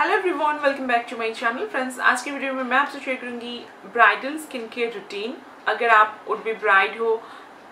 Hello everyone welcome back to my channel friends आज की video में मैं आपसे शेयर करूँगी ब्राइडल स्किन केयर रूटीन अगर आप उड बी ब्राइड हो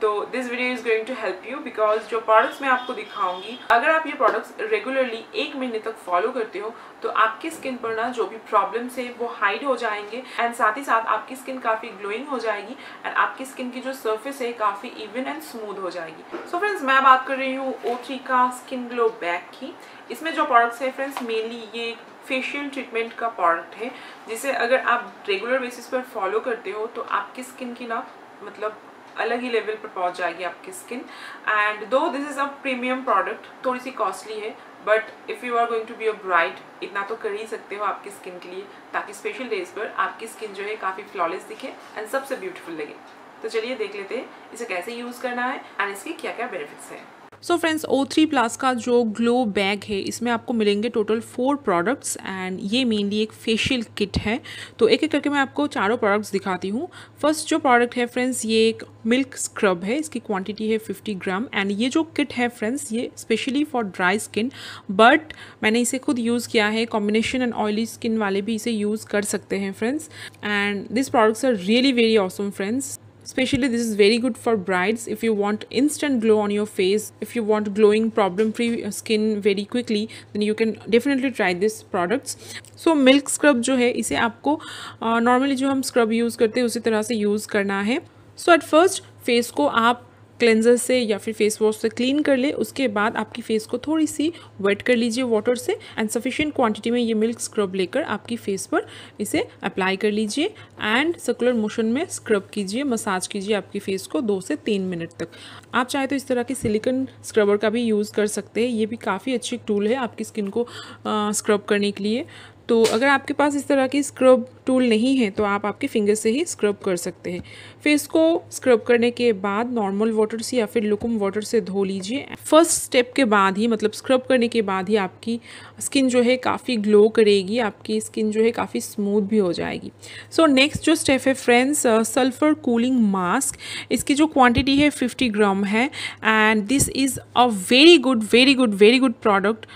तो this video is going to help you because जो प्रोडक्ट्स मैं आपको दिखाऊँगी, अगर आप ये प्रोडक्ट्स रेगुलरली एक महीने तक फॉलो करते हो तो आपकी स्किन पर ना जो भी प्रॉब्लम्स है, वो हाइड हो जाएँगे एंड साथ ही साथ आपकी स्किन काफ़ी ग्लोइंग हो जाएगी एंड आपकी स्किन की जो सर्फेस है, काफ़ी इवन एंड स्मूथ हो जाएगी। सो so फ्रेंड्स मैं बात कर रही हूँ ओ का स्किन ग्लो बैक की। इसमें जो प्रोडक्ट्स है फ्रेंड्स मेनली ये फेशियल ट्रीटमेंट का प्रोडक्ट है, जिसे अगर आप रेगुलर बेसिस पर फॉलो करते हो तो आपकी स्किन की ना मतलब अलग ही लेवल पर पहुँच जाएगी आपकी skin and though this is a premium product थोड़ी सी कॉस्टली है but if you are going to be a bride इतना तो कर ही सकते हो आपकी स्किन के लिए, ताकि स्पेशल डेज़ पर आपकी स्किन जो है काफ़ी फ्लॉलेस दिखे एंड सबसे ब्यूटीफुल लगे. तो चलिए देख लेते हैं, इसे कैसे यूज़ करना है एंड इसके क्या क्या बेनिफिट्स हैं. So friends O three plus का जो ग्लो बैग है, इसमें आपको मिलेंगे टोटल फोर प्रोडक्ट्स एंड ये मेनली एक फेशियल किट है। तो एक एक करके मैं आपको चारों प्रोडक्ट्स दिखाती हूँ। फ़र्स्ट जो प्रोडक्ट है फ्रेंड्स ये एक मिल्क स्क्रब है। इसकी क्वांटिटी है 50 ग्राम एंड ये जो किट है फ्रेंड्स ये specially for dry skin but मैंने इसे खुद यूज़ किया है। कॉम्बिनेशन एंड ऑयली स्किन वाले भी इसे यूज़ कर सकते हैं friends and this products are really very awesome friends especially this is very good for brides if you want instant glow on your face if you want glowing problem free skin very quickly then you can definitely try this products so milk scrub जो है इसे आपको normally uh, जो हम scrub use करते हैं उसी तरह से यूज़ करना है सो एट फ़र्स्ट फेस को आप क्लेंजर से या फिर फेस वॉश से क्लीन कर ले, उसके बाद आपकी फेस को थोड़ी सी वेट कर लीजिए वाटर से एंड सफिशिएंट क्वांटिटी में ये मिल्क स्क्रब लेकर आपकी फेस पर इसे अप्लाई कर लीजिए एंड सर्कुलर मोशन में स्क्रब कीजिए मसाज कीजिए आपकी फेस को दो से तीन मिनट तक। आप चाहे तो इस तरह की सिलिकन स्क्रबर का भी यूज़ कर सकते हैं, ये भी काफ़ी अच्छी टूल है आपकी स्किन को स्क्रब करने के लिए। तो अगर आपके पास इस तरह की स्क्रब टूल नहीं है तो आप आपके फिंगर से ही स्क्रब कर सकते हैं। फेस को स्क्रब करने के बाद नॉर्मल वाटर से या फिर लुकुम वाटर से धो लीजिए। फ़र्स्ट स्टेप के बाद ही मतलब स्क्रब करने के बाद ही आपकी स्किन जो है काफ़ी ग्लो करेगी आपकी स्किन जो है काफ़ी स्मूथ भी हो जाएगी। सो so, नेक्स्ट जो स्टेप है फ्रेंड्स सल्फ़र कूलिंग मास्क इसकी जो क्वान्टिटी है फिफ्टी ग्राम है and this is a very good very good very good product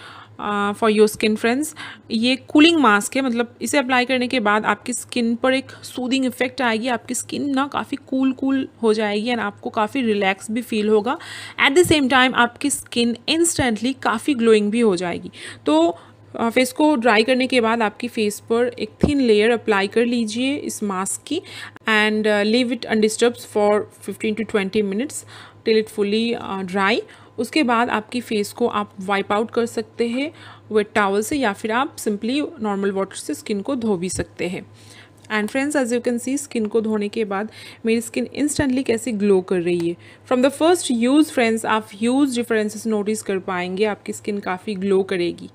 for your skin friends ये कूलिंग मास्क है मतलब इसे अप्लाई करने के बाद आपकी स्किन पर एक सूदिंग इफ़ेक्ट आएगी, आपकी स्किन ना काफ़ी कूल कूल हो जाएगी एंड आपको काफ़ी रिलैक्स भी फील होगा। एट द सेम टाइम आपकी स्किन इंस्टेंटली काफ़ी ग्लोइंग भी हो जाएगी। तो फेस को ड्राई करने के बाद आपकी फेस पर एक थिन लेयर अप्लाई कर लीजिए इस मास्क की and leave it undisturbed for 15 to 20 minutes till it fully dry उसके बाद आपकी फेस को आप वाइप आउट कर सकते हैं वेट टावल से या फिर आप सिंपली नॉर्मल वाटर से स्किन को धो भी सकते हैं। And friends as you can see skin को धोने के बाद मेरी स्किन इंस्टेंटली कैसे ग्लो कर रही है। From the first use friends आप ह्यूज डिफरेंसेस नोटिस कर पाएँगे, आपकी स्किन काफ़ी ग्लो करेगी।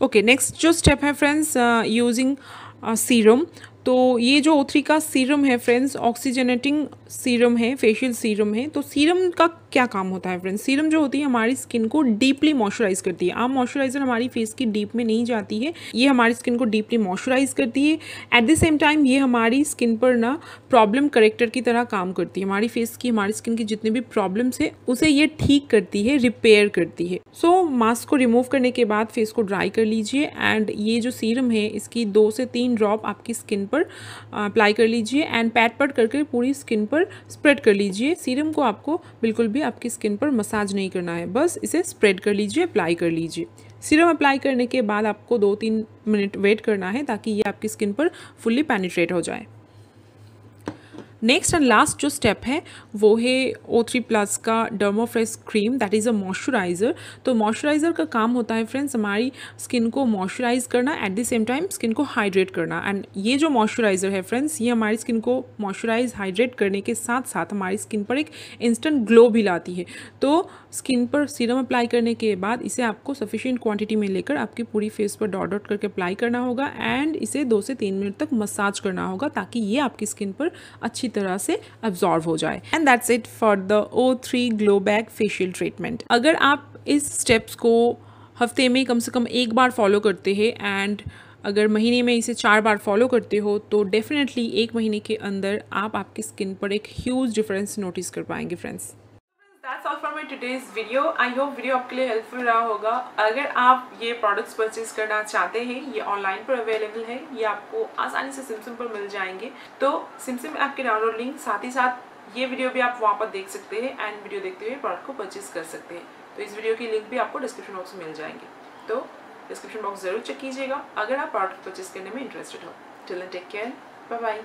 ओके नेक्स्ट जो स्टेप है फ्रेंड्स यूजिंग सीरम तो ये जो ओ थ्री का सीरम है फ्रेंड्स ऑक्सीजनेटिंग सीरम है फेशियल सीरम है तो सीरम का क्या काम होता है फ्रेंड्स सीरम जो होती है हमारी स्किन को डीपली मॉइस्चराइज करती है। आम मॉइस्चराइजर हमारी फेस की डीप में नहीं जाती है ये हमारी स्किन को डीपली मॉइस्चराइज करती है। एट द सेम टाइम ये हमारी स्किन पर ना प्रॉब्लम करेक्टर की तरह काम करती है। हमारी फेस की हमारी स्किन की जितने भी प्रॉब्लम्स है उसे ये ठीक करती है रिपेयर करती है। सो so, मास्क को रिमूव करने के बाद फेस को ड्राई कर लीजिए एंड ये जो सीरम है इसकी दो से तीन ड्रॉप आपकी स्किन पर अप्लाई कर लीजिए एंड पैट पट करके पूरी स्किन पर स्प्रेड कर लीजिए। सीरम को आपको बिल्कुल भी आपकी स्किन पर मसाज नहीं करना है। बस इसे स्प्रेड कर लीजिए अप्लाई कर लीजिए। सीरम अप्लाई करने के बाद आपको दो तीन मिनट वेट करना है ताकि ये आपकी स्किन पर फुल्ली पेनिट्रेट हो जाए। नेक्स्ट एंड लास्ट जो स्टेप है, वो है ओ थ्री प्लस का dermofresh cream that is a moisturiser तो मॉइस्चराइज़र का काम होता है फ्रेंड्स हमारी स्किन को मॉइस्चराइज करना at the same time skin को हाइड्रेट करना. एंड ये जो मॉइस्चराइज़र है फ्रेंड्स ये हमारी स्किन को मॉइस्चराइज हाइड्रेट करने के साथ साथ हमारी स्किन पर एक इंस्टेंट ग्लो भी लाती है. तो स्किन पर सीरम अप्लाई करने के बाद इसे आपको सफिशियंट क्वांटिटी में लेकर आपकी पूरी फेस पर डॉट डॉट करके अप्लाई करना होगा एंड इसे दो से तीन मिनट तक मसाज करना होगा, ताकि ये आपकी स्किन पर अच्छी तरह से अब्जॉर्व हो जाए। And that's it for the O three glow back facial treatment अगर आप इस स्टेप्स को हफ़्ते में कम से कम एक बार फॉलो करते हैं एंड अगर महीने में इसे चार बार फॉलो करते हो तो डेफिनेटली एक महीने के अंदर आप आपकी स्किन पर एक ह्यूज डिफरेंस नोटिस कर पाएँगे friends all for my today's video I hope video आपके लिए हेल्पफुल रहा होगा। अगर आप ये प्रोडक्ट्स परचेज करना चाहते हैं, ये ऑनलाइन पर अवेलेबल है, ये आपको आसानी से सिमसिम पर मिल जाएँगे। तो सिमसिम ऐप के डाउनलोड लिंक साथ ही साथ ये वीडियो भी आप वहाँ पर देख सकते हैं एंड वीडियो देखते हुए प्रोडक्ट को परचेज कर सकते हैं। तो इस वीडियो की लिंक भी आपको डिस्क्रिप्शन बॉक्स में मिल जाएँगे। तो डिस्क्रिप्शन बॉक्स ज़रूर चेक कीजिएगा, अगर आप प्रोडक्ट परचेज करने में इंटरेस्टेड हो। Till take care bye bye